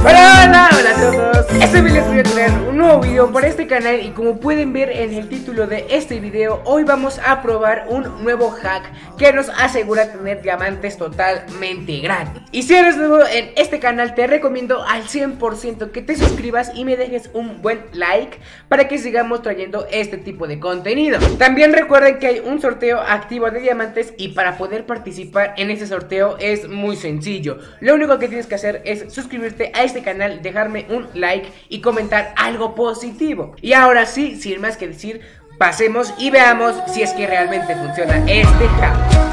Hola, hola a todos. Este les voy a traer un nuevo video para este canal y como pueden ver en el título de este video, hoy vamos a probar un nuevo hack que nos asegura tener diamantes totalmente gratis. Y si eres nuevo en este canal, te recomiendo al 100% que te suscribas y me dejes un buen like para que sigamos trayendo este tipo de contenido. También recuerden que hay un sorteo activo de diamantes y para poder participar en ese sorteo es muy sencillo. Lo único que tienes que hacer es suscribirte a este canal, dejarme un like y comentar algo positivo. Y ahora sí, sin más que decir, pasemos y veamos si es que realmente funciona este hack.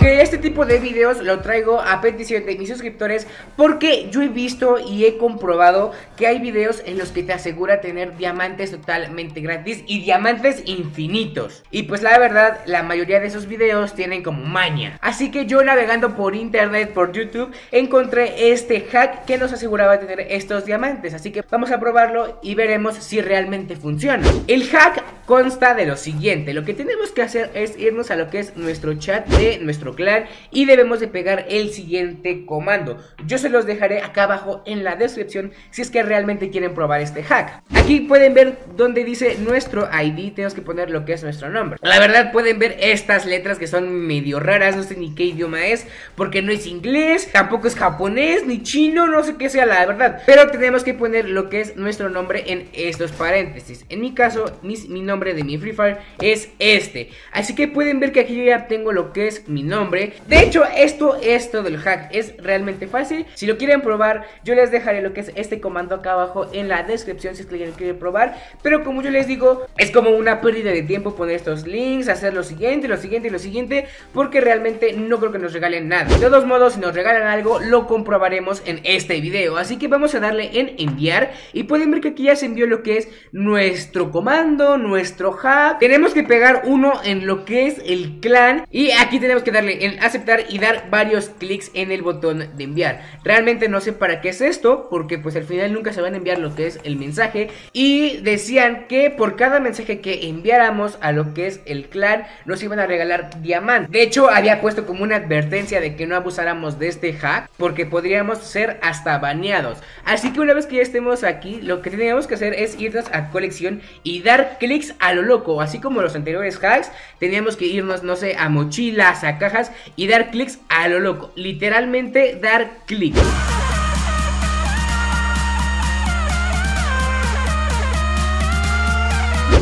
Ok, este tipo de videos lo traigo a petición de mis suscriptores porque yo he visto y he comprobado que hay videos en los que te asegura tener diamantes totalmente gratis y diamantes infinitos. Y pues la verdad, la mayoría de esos videos tienen como maña. Así que yo navegando por internet, por YouTube, encontré este hack que nos aseguraba tener estos diamantes. Así que vamos a probarlo y veremos si realmente funciona. El hack consta de lo siguiente, lo que tenemos que hacer es irnos a lo que es nuestro chat de nuestro clan y debemos de pegar el siguiente comando. Yo se los dejaré acá abajo en la descripción si es que realmente quieren probar este hack. Aquí pueden ver donde dice nuestro ID, tenemos que poner lo que es nuestro nombre. La verdad pueden ver estas letras que son medio raras, no sé ni qué idioma es, porque no es inglés, tampoco es japonés, ni chino, no sé qué sea la verdad. Pero tenemos que poner lo que es nuestro nombre en estos paréntesis. En mi caso, mi nombre de mi Free Fire es este. Así que pueden ver que aquí yo ya tengo lo que es mi nombre. De hecho, esto, esto del hack es realmente fácil. Si lo quieren probar, yo les dejaré lo que es este comando acá abajo en la descripción si es que alguien quiere probar. Pero como yo les digo, es como una pérdida de tiempo poner estos links, hacer lo siguiente, lo siguiente y lo siguiente, porque realmente no creo que nos regalen nada. De todos modos, si nos regalan algo, lo comprobaremos en este video. Así que vamos a darle en enviar y pueden ver que aquí ya se envió lo que es nuestro comando, nuestro hack. Tenemos que pegar uno en lo que es el clan y aquí tenemos que darle en aceptar y dar varios clics en el botón de enviar. Realmente no sé para qué es esto, porque pues al final nunca se van a enviar lo que es el mensaje. Y decían que por cada mensaje que enviáramos a lo que es el clan, nos iban a regalar diamantes. De hecho, había puesto como una advertencia de que no abusáramos de este hack, porque podríamos ser hasta baneados. Así que una vez que ya estemos aquí, lo que tenemos que hacer es irnos a colección y dar clics a lo loco. Así como los anteriores hacks, teníamos que irnos, no sé, a mochilas, a cajas y dar clics a lo loco. Literalmente dar clics.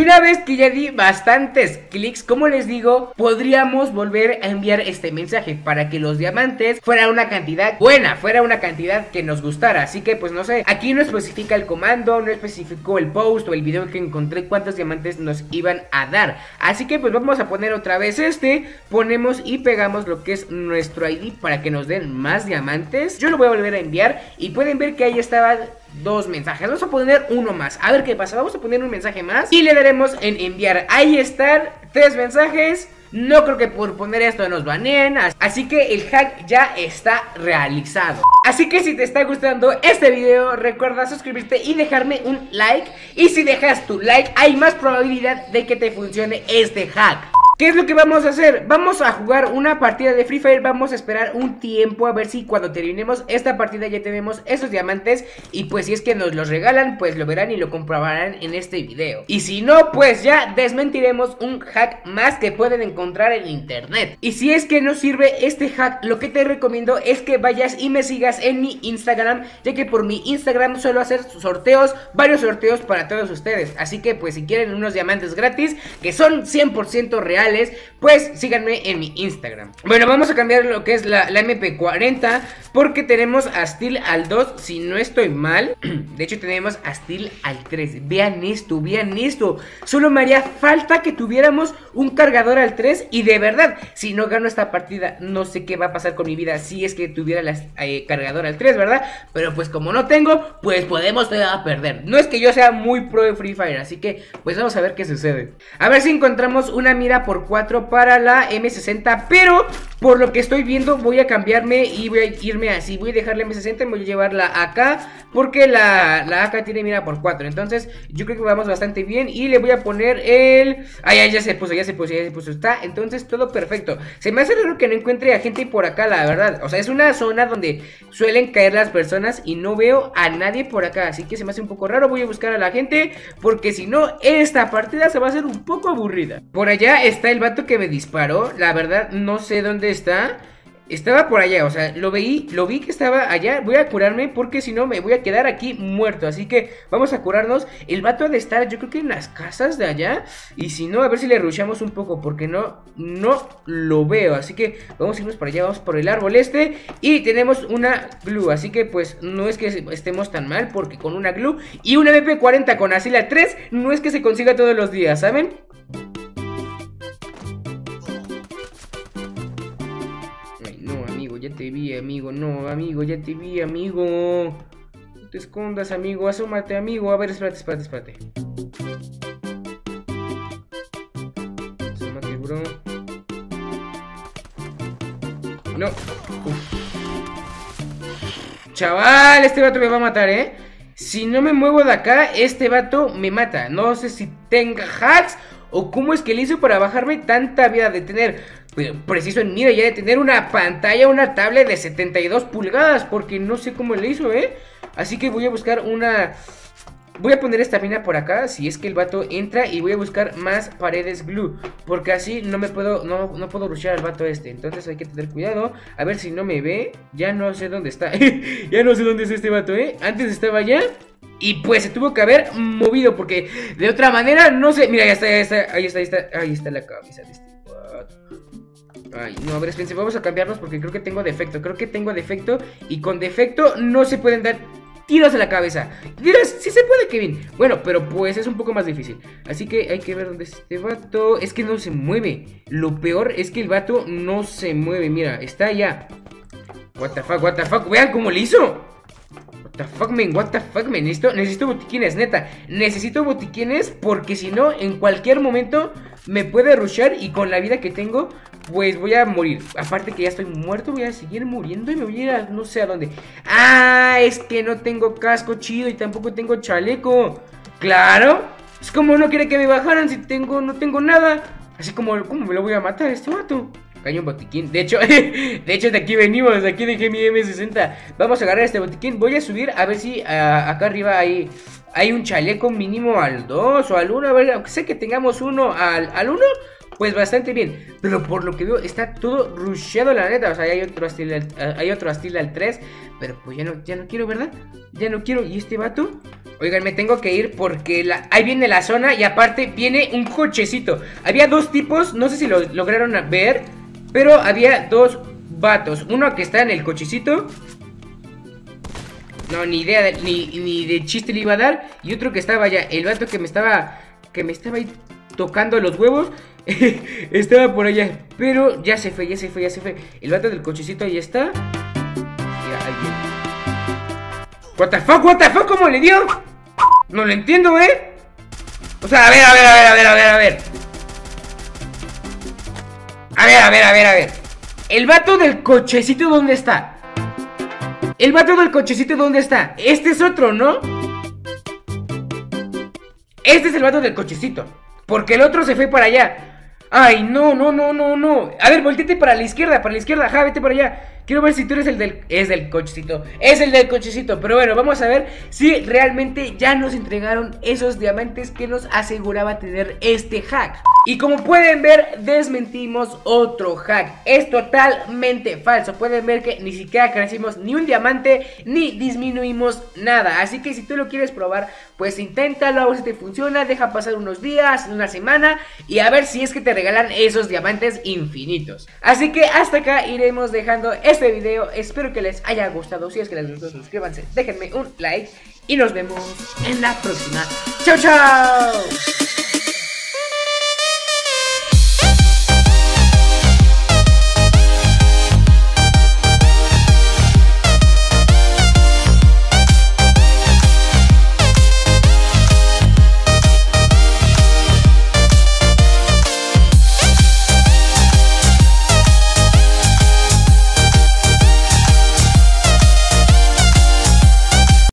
Y una vez que ya di bastantes clics, como les digo, podríamos volver a enviar este mensaje para que los diamantes fuera una cantidad buena, fuera una cantidad que nos gustara. Así que pues no sé, aquí no especifica el comando, no especificó el post o el video que encontré cuántos diamantes nos iban a dar. Así que pues vamos a poner otra vez este, ponemos y pegamos lo que es nuestro ID para que nos den más diamantes. Yo lo voy a volver a enviar y pueden ver que ahí estaba dos mensajes. Vamos a poner uno más. A ver qué pasa. Vamos a poner un mensaje más y le daremos en enviar. Ahí están tres mensajes. No creo que por poner esto nos baneen Así que el hack ya está realizado Así que si te está gustando este video Recuerda suscribirte y dejarme un like Y si dejas tu like hay más probabilidad de que te funcione este hack ¿Qué es lo que vamos a hacer? Vamos a jugar una partida de Free Fire, vamos a esperar un tiempo a ver si cuando terminemos esta partida ya tenemos esos diamantes y pues si es que nos los regalan, pues lo verán y lo comprobarán en este video. Y si no, pues ya desmentiremos un hack más que pueden encontrar en internet. Y si es que no sirve este hack, lo que te recomiendo es que vayas y me sigas en mi Instagram, ya que por mi Instagram suelo hacer sorteos, varios sorteos para todos ustedes. Así que pues si quieren unos diamantes gratis, que son 100% reales, pues síganme en mi Instagram. Bueno, vamos a cambiar lo que es la, MP40 porque tenemos a Steel al 2, si no estoy mal. De hecho, tenemos a Steel al 3. Vean esto, vean esto. Solo me haría falta que tuviéramos un cargador al 3 y de verdad, si no gano esta partida, no sé qué va a pasar con mi vida si es que tuviera el eh, cargador al 3, ¿verdad? Pero pues como no tengo, pues podemos perder. No es que yo sea muy pro de Free Fire, así que pues vamos a ver qué sucede. A ver si encontramos una mira por 4 para la M60, pero por lo que estoy viendo voy a cambiarme y voy a irme así. Voy a dejarle M60 y voy a llevarla acá porque la, la AK tiene mira por 4. Entonces yo creo que vamos bastante bien y le voy a poner el... Ay, ya, ya se puso, ya se puso, ya se puso. Está, entonces todo perfecto. Se me hace raro que no encuentre a gente por acá, la verdad. O sea, es una zona donde suelen caer las personas y no veo a nadie por acá. Así que se me hace un poco raro. Voy a buscar a la gente porque si no, esta partida se va a hacer un poco aburrida. Por allá está el vato que me disparó. La verdad, no sé dónde Estaba por allá, o sea, lo vi, lo vi que estaba allá. Voy a curarme porque si no me voy a quedar aquí muerto. Así que vamos a curarnos. El vato ha de estar, yo creo que en las casas de allá. Y si no, a ver si le rushamos un poco. Porque no, no lo veo. Así que vamos a irnos por allá, vamos por el árbol este. Y tenemos una glue. Así que pues no es que estemos tan mal. Porque con una glue y una MP40 con Asila 3 no es que se consiga todos los días, ¿saben? Ya te vi, amigo. No, amigo, ya te vi, amigo. No te escondas, amigo. Asómate, amigo. A ver, espérate, espérate, espérate. Asómate, bro. No. Chaval, este vato me va a matar, ¿eh? Si no me muevo de acá, este vato me mata. No sé si tenga hacks o cómo es que le hizo para bajarme tanta vida de tener preciso en mira ya de tener una pantalla, una tablet de 72 pulgadas, porque no sé cómo le hizo, ¿eh? Así que voy a buscar una... Voy a poner esta mina por acá, si es que el vato entra y voy a buscar más paredes glue, porque así no me puedo, no, no puedo rushear al vato este, entonces hay que tener cuidado, a ver si no me ve, ya no sé dónde está, ya no sé dónde es este vato, eh, antes estaba allá, y pues se tuvo que haber movido, porque de otra manera, no sé, mira, ya está, ya está, ahí está, ahí está, ahí está la cabeza de este Ay, no, a ver, espérense, vamos a cambiarnos porque creo que tengo defecto. Creo que tengo defecto y con defecto no se pueden dar tiros a la cabeza. Dirás, sí se puede, Kevin. Bueno, pero pues es un poco más difícil. Así que hay que ver dónde este vato. Es que no se mueve. Lo peor es que el vato no se mueve. Mira, está allá. What the fuck, what the fuck. Vean cómo le hizo. What the fuck, man, what the fuck, man. Necesito, necesito botiquines, neta. Necesito botiquines porque si no, en cualquier momento me puede rushar y con la vida que tengo pues voy a morir. Aparte que ya estoy muerto, voy a seguir muriendo y me voy a ir a no sé a dónde. Ah, es que no tengo casco chido y tampoco tengo chaleco. Claro. Es como no quiere que me bajaran si tengo, no tengo nada. Así como, ¿cómo me lo voy a matar este vato? Cañón botiquín. De hecho, de hecho de aquí venimos, de aquí dejé mi M60. Vamos a agarrar este botiquín. Voy a subir a ver si ah, acá arriba hay, hay un chaleco mínimo al 2 o al 1. A ver, aunque sé que tengamos uno al, al 1 pues bastante bien. Pero por lo que veo, está todo rusheado, la neta. O sea, hay otro estilo hay otro estilo al 3. Pero pues ya no, ya no quiero, ¿verdad? Ya no quiero. ¿Y este vato? Oigan, me tengo que ir porque ahí viene la zona y aparte viene un cochecito. Había dos tipos, no sé si lo lograron ver, pero había dos vatos. Uno que está en el cochecito. No, ni idea, ni, ni de chiste le iba a dar. Y otro que estaba allá, el vato que me estaba, que me estaba ahí tocando los huevos. Estaba por allá. Pero ya se fue, ya se fue, ya se fue. El vato del cochecito ahí está. Mira, ahí viene. What the fuck, what the fuck, ¿cómo le dio? No lo entiendo, ¿eh? O sea, a ver, a ver, a ver, a ver, a ver, a ver. A ver, a ver, a ver, a ver. El vato del cochecito, ¿dónde está? El vato del cochecito, ¿dónde está? Este es otro, ¿no? Este es el vato del cochecito. Porque el otro se fue para allá. Ay, no, no, no, no, no. A ver, volteate para la izquierda, para la izquierda. Ajá, vete para allá. Quiero ver si tú eres el del... Es del cochecito. Es el del cochecito. Pero bueno, vamos a ver si realmente ya nos entregaron esos diamantes que nos aseguraba tener este hack. Y como pueden ver, desmentimos otro hack. Es totalmente falso. Pueden ver que ni siquiera crecimos ni un diamante ni disminuimos nada. Así que si tú lo quieres probar, pues inténtalo, a ver si te funciona. Deja pasar unos días, una semana y a ver si es que te regalan esos diamantes infinitos. Así que hasta acá iremos dejando este este video. Espero que les haya gustado. Si es que les gustó, suscríbanse, déjenme un like y nos vemos en la próxima. ¡Chao, chao!